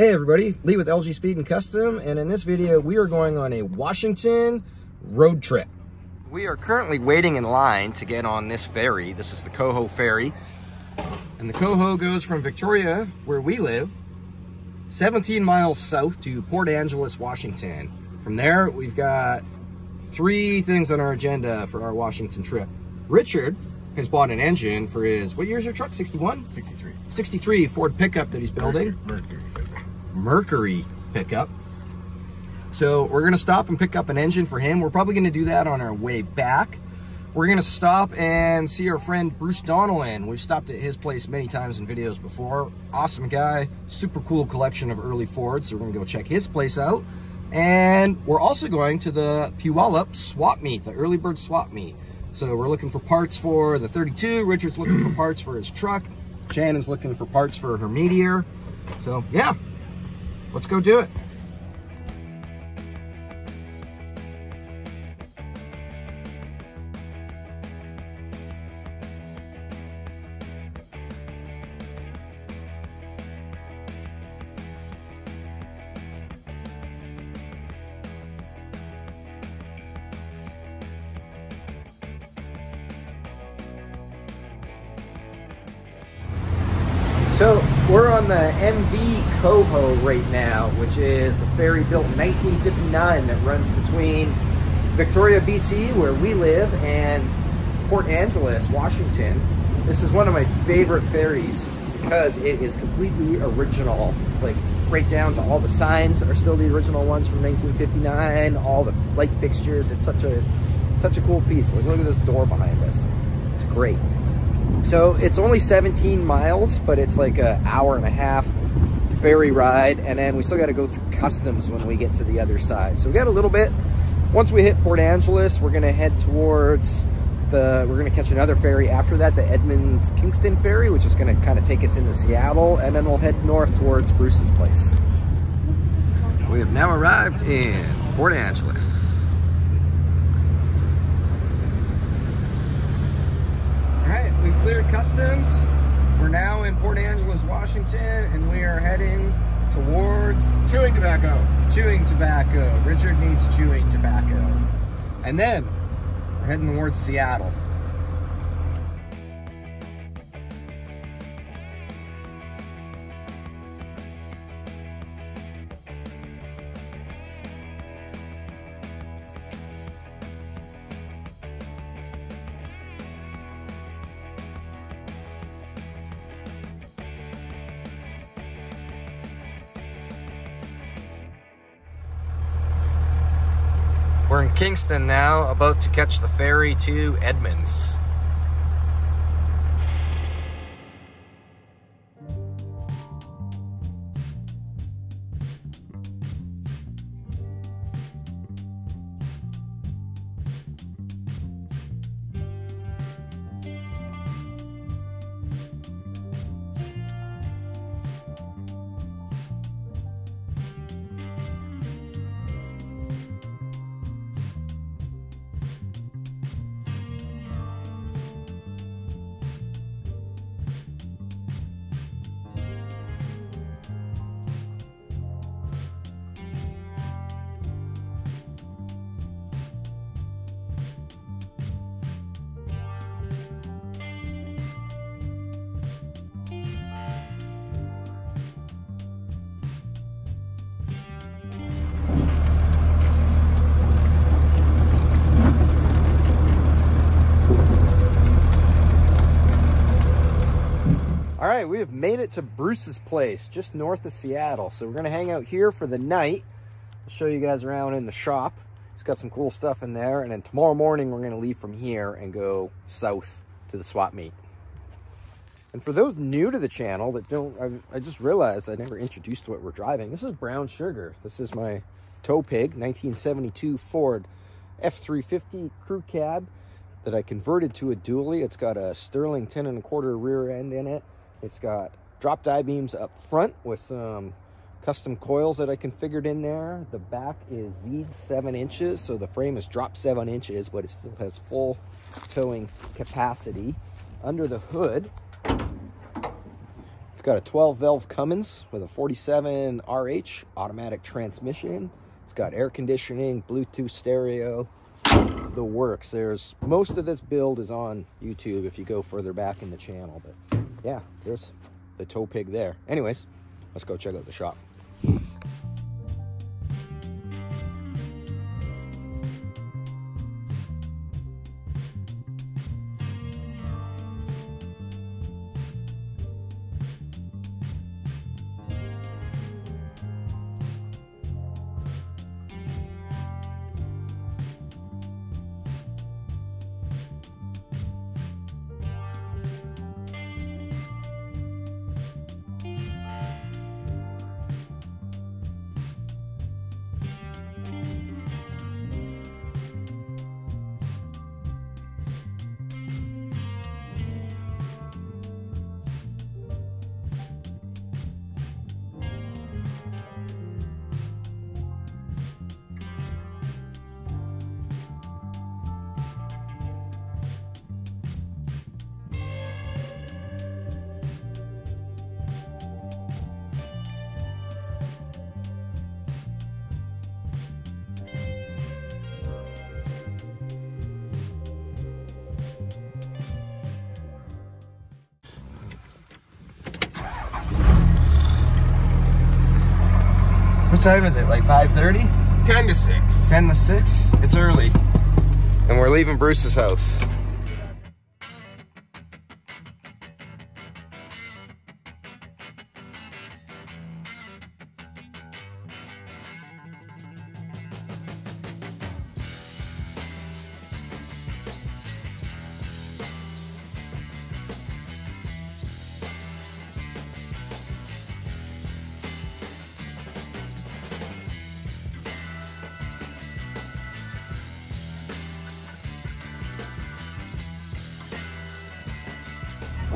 Hey everybody, Lee with LG Speed and Custom, and in this video we are going on a Washington road trip. We are currently waiting in line to get on this ferry. This is the Coho Ferry. And the Coho goes from Victoria, where we live, 17 miles south to Port Angeles, Washington. From there, we've got three things on our agenda for our Washington trip. Richard has bought an engine for his, what year is your truck, 61? 63. 63 Ford pickup that he's building. Mercury. Mercury pickup. So we're gonna stop and pick up an engine for him. We're probably gonna do that on our way back. We're gonna stop and see our friend Bruce Donnellan. We've stopped at his place many times in videos before. Awesome guy, super cool collection of early Fords. So we're gonna go check his place out. And we're also going to the Puyallup swap meet, the early bird swap meet. So we're looking for parts for the 32. Richard's looking for parts for his truck. Shannon's looking for parts for her Meteor. So yeah, Let's go do it. Right now, which is a ferry built in 1959 that runs between Victoria, BC, where we live, and Port Angeles, Washington. This is one of my favorite ferries because it is completely original. Like right down to all the signs are still the original ones from 1959. All the light fixtures. It's such a such a cool piece. Like look at this door behind us. It's great. So it's only 17 miles, but it's like an hour and a half ferry ride. And then we still got to go through customs when we get to the other side. So we got a little bit. Once we hit Port Angeles, we're going to head towards the, we're going to catch another ferry after that, the Edmonds Kingston ferry, which is going to kind of take us into Seattle. And then we'll head north towards Bruce's place. We have now arrived in Port Angeles. All right, we've cleared customs. We're now in Port Angeles, Washington, and we are heading towards chewing tobacco. Chewing tobacco. Richard needs chewing tobacco. And then we're heading towards Seattle. Kingston now, about to catch the ferry to Edmonds. All right, we have made it to Bruce's place, just north of Seattle. So we're gonna hang out here for the night. I'll show you guys around in the shop. It's got some cool stuff in there. And then tomorrow morning, we're gonna leave from here and go south to the swap meet. And for those new to the channel that don't, I've, i just realized I never introduced what we're driving. This is Brown Sugar. This is my tow pig, 1972 Ford F350 crew cab that I converted to a dually. It's got a Sterling 10 and a quarter rear end in it. It's got dropped I-beams up front with some custom coils that I configured in there. The back is z seven inches, so the frame is dropped seven inches, but it still has full towing capacity. Under the hood, It's got a 12 valve Cummins with a 47 RH automatic transmission. It's got air conditioning, Bluetooth stereo, the works. There's most of this build is on YouTube if you go further back in the channel. But yeah, there's the tow pig there. Anyways, let's go check out the shop. What time is it? Like 5.30? 10 to 6. 10 to 6? It's early. And we're leaving Bruce's house.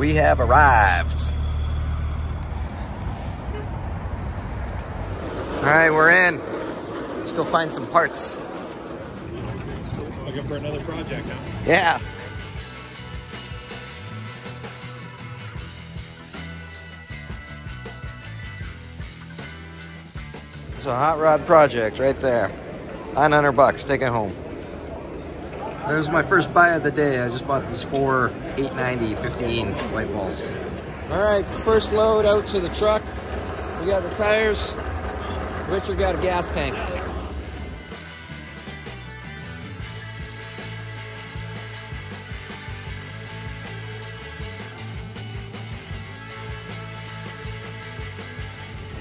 We have arrived. All right, we're in. Let's go find some parts. Looking for another project now. Yeah. It's a hot rod project right there. 900 bucks, take it home. That was my first buy of the day. I just bought these four 890 15 white walls. All right, first load out to the truck. We got the tires. Richard got a gas tank.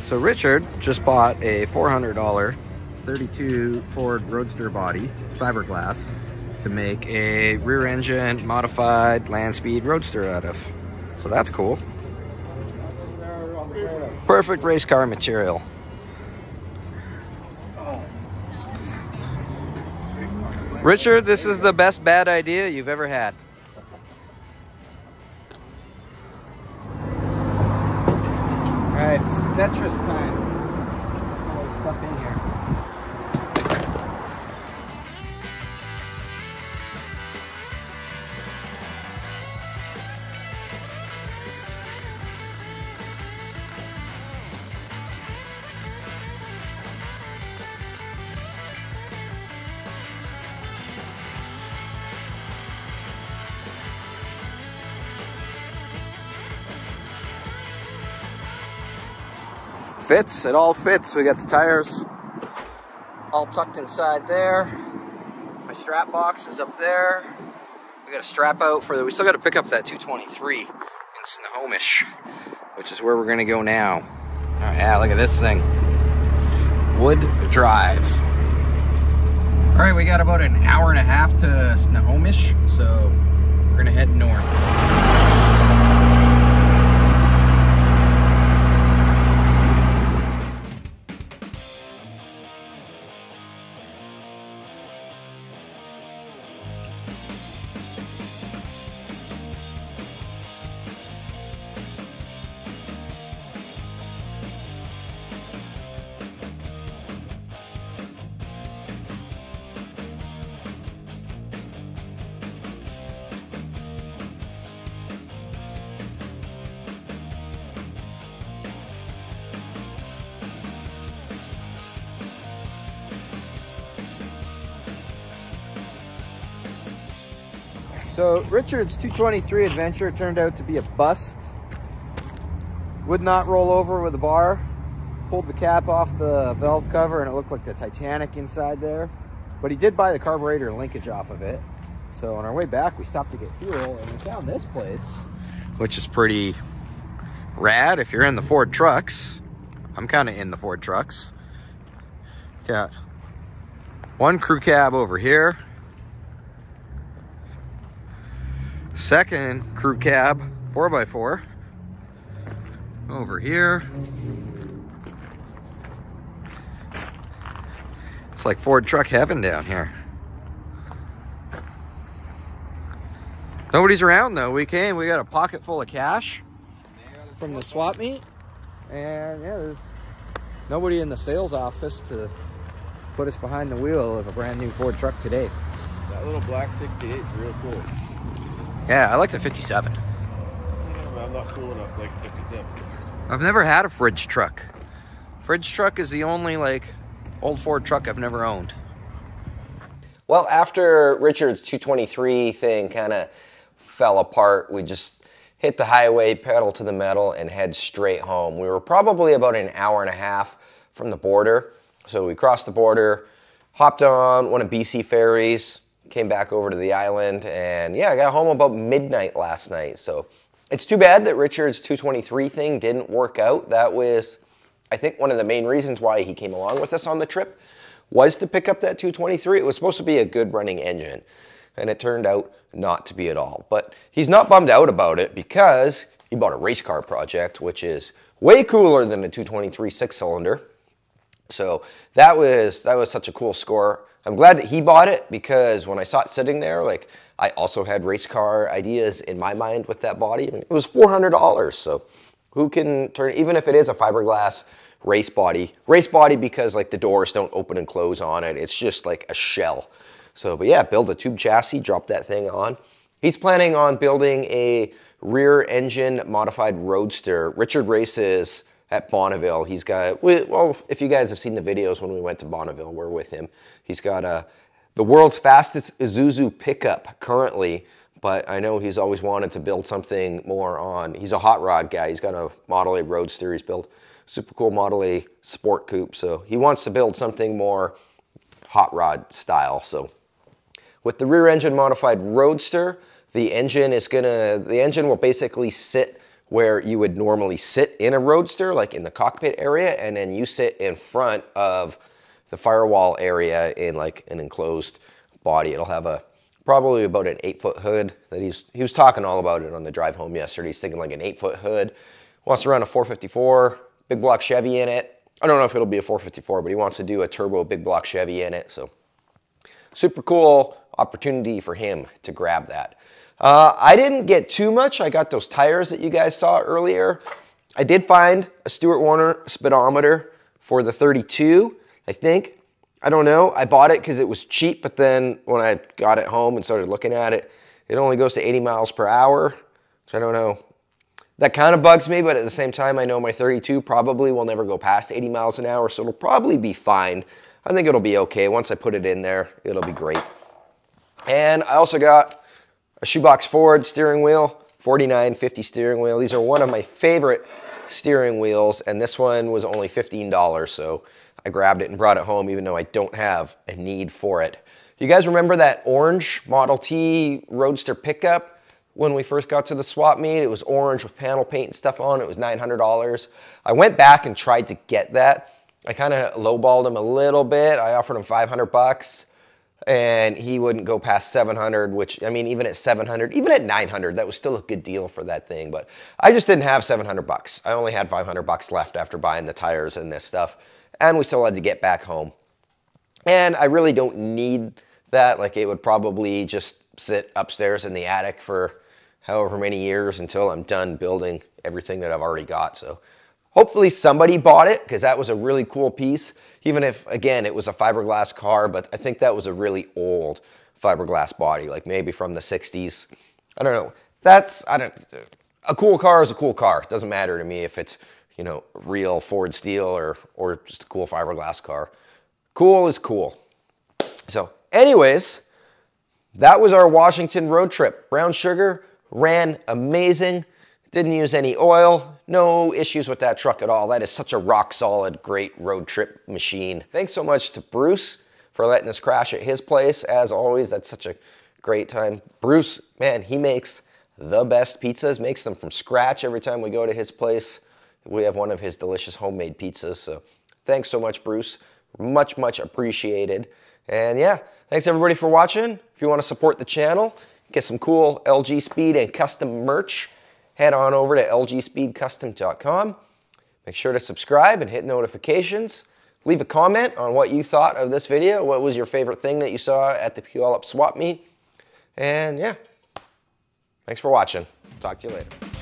So Richard just bought a $400 32 Ford Roadster body, fiberglass, to make a rear engine modified land speed Roadster out of. So that's cool. Perfect race car material. Richard, this is the best bad idea you've ever had. Alright, it's Tetris time. Fits, it all fits. We got the tires all tucked inside there. My strap box is up there. We got a strap out for the, we still got to pick up that 223 in Snohomish, which is where we're gonna go now. Oh yeah, look at this thing. Wood Drive. All right, we got about an hour and a half to Snohomish, so we're gonna head north. So Richard's 223 Adventure turned out to be a bust. Would not roll over with a bar. Pulled the cap off the valve cover and it looked like the Titanic inside there. But he did buy the carburetor linkage off of it. So on our way back, we stopped to get fuel and we found this place. Which is pretty rad if you're in the Ford trucks. I'm kind of in the Ford trucks. Got one crew cab over here. Second crew cab, 4x4, over here. It's like Ford truck heaven down here. Nobody's around though. We came, we got a pocket full of cash from the swap meet. And yeah, there's nobody in the sales office to put us behind the wheel of a brand new Ford truck today. That little black 68 is real cool. Yeah, I like the 57. I'm not cool enough like 57. I've never had a fridge truck. Fridge truck is the only like old Ford truck I've never owned. Well, after Richard's 223 thing kind of fell apart, we just hit the highway, pedal to the metal, and head straight home. We were probably about an hour and a half from the border. So we crossed the border, hopped on one of BC ferries, came back over to the island, and yeah, I got home about midnight last night. So it's too bad that Richard's 223 thing didn't work out. That was, I think, one of the main reasons why he came along with us on the trip was to pick up that 223. It was supposed to be a good running engine, and it turned out not to be at all. But he's not bummed out about it because he bought a race car project, which is way cooler than a 223 six cylinder. So that was that was such a cool score. I'm glad that he bought it because when I saw it sitting there, like I also had race car ideas in my mind with that body. I mean, it was $400, so who can turn, even if it is a fiberglass race body, race body because like the doors don't open and close on it. It's just like a shell. So, but yeah, build a tube chassis, drop that thing on. He's planning on building a rear engine modified roadster. Richard races at Bonneville. He's got, well, if you guys have seen the videos when we went to Bonneville, we're with him. He's got a, the world's fastest Isuzu pickup currently, but I know he's always wanted to build something more on, he's a hot rod guy. He's got a Model A Roadster. He's built super cool Model A Sport Coupe. So he wants to build something more hot rod style. So with the rear engine modified Roadster, the engine is gonna, the engine will basically sit where you would normally sit in a Roadster, like in the cockpit area, and then you sit in front of the firewall area in like an enclosed body. It'll have a probably about an eight foot hood that he's, he was talking all about it on the drive home yesterday. He's thinking like an eight foot hood. Wants to run a 454, big block Chevy in it. I don't know if it'll be a 454, but he wants to do a turbo big block Chevy in it. So super cool opportunity for him to grab that. Uh, I didn't get too much. I got those tires that you guys saw earlier. I did find a Stewart Warner speedometer for the 32, I think. I don't know. I bought it because it was cheap, but then when I got it home and started looking at it, it only goes to 80 miles per hour, which I don't know. That kind of bugs me, but at the same time, I know my 32 probably will never go past 80 miles an hour, so it'll probably be fine. I think it'll be okay. Once I put it in there, it'll be great. And I also got a shoebox Ford steering wheel, 4950 steering wheel. These are one of my favorite steering wheels, and this one was only $15, so I grabbed it and brought it home even though I don't have a need for it. You guys remember that orange Model T Roadster pickup when we first got to the swap meet? It was orange with panel paint and stuff on it. was $900. I went back and tried to get that. I kind of lowballed him a little bit. I offered him 500 bucks and he wouldn't go past 700 which i mean even at 700 even at 900 that was still a good deal for that thing but i just didn't have 700 bucks. I only had 500 bucks left after buying the tires and this stuff and we still had to get back home. And i really don't need that. Like it would probably just sit upstairs in the attic for however many years until i'm done building everything that i've already got so hopefully somebody bought it because that was a really cool piece even if, again, it was a fiberglass car, but I think that was a really old fiberglass body, like maybe from the 60s. I don't know. That's, I don't, a cool car is a cool car. It doesn't matter to me if it's, you know, real Ford steel or, or just a cool fiberglass car. Cool is cool. So anyways, that was our Washington road trip. Brown sugar ran amazing. Didn't use any oil. No issues with that truck at all. That is such a rock solid, great road trip machine. Thanks so much to Bruce for letting us crash at his place. As always, that's such a great time. Bruce, man, he makes the best pizzas, makes them from scratch every time we go to his place. We have one of his delicious homemade pizzas. So thanks so much, Bruce. Much, much appreciated. And yeah, thanks everybody for watching. If you want to support the channel, get some cool LG Speed and custom merch, head on over to lgspeedkustom.com. Make sure to subscribe and hit notifications. Leave a comment on what you thought of this video. What was your favorite thing that you saw at the Puyallup swap meet? And yeah, thanks for watching. Talk to you later.